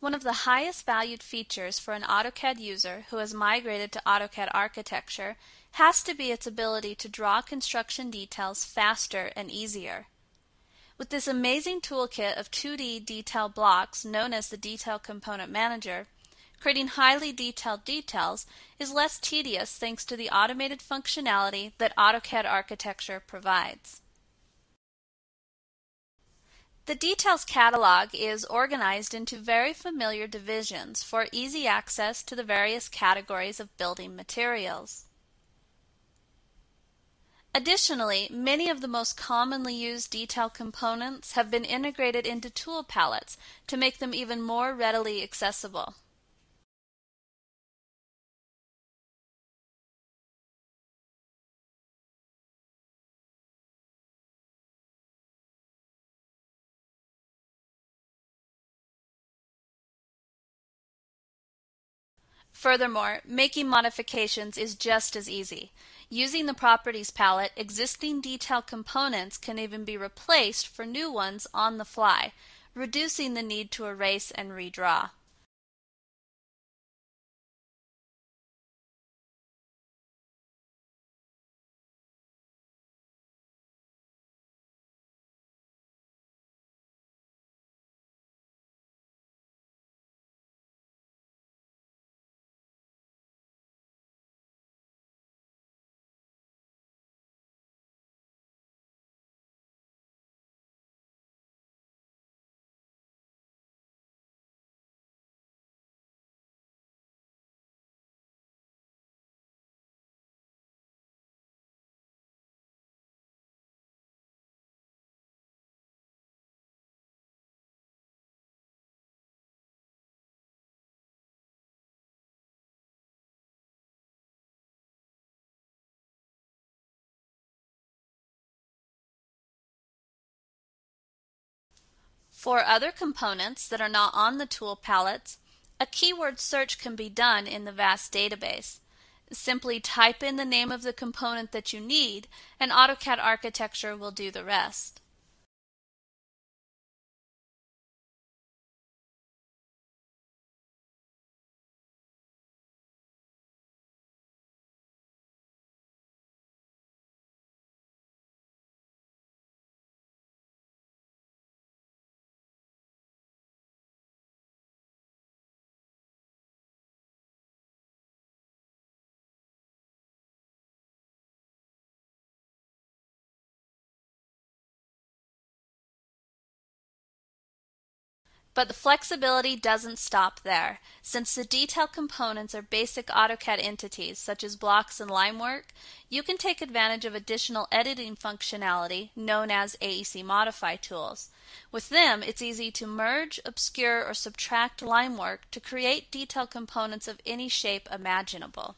One of the highest valued features for an AutoCAD user who has migrated to AutoCAD architecture has to be its ability to draw construction details faster and easier. With this amazing toolkit of 2D detail blocks known as the Detail Component Manager, creating highly detailed details is less tedious thanks to the automated functionality that AutoCAD architecture provides. The Details catalog is organized into very familiar divisions for easy access to the various categories of building materials. Additionally, many of the most commonly used detail components have been integrated into tool palettes to make them even more readily accessible. Furthermore, making modifications is just as easy. Using the Properties palette, existing detail components can even be replaced for new ones on the fly, reducing the need to erase and redraw. For other components that are not on the tool palettes, a keyword search can be done in the VAST database. Simply type in the name of the component that you need, and AutoCAD Architecture will do the rest. But the flexibility doesn't stop there. Since the detail components are basic AutoCAD entities such as blocks and line work, you can take advantage of additional editing functionality known as AEC Modify tools. With them, it's easy to merge, obscure, or subtract line work to create detail components of any shape imaginable.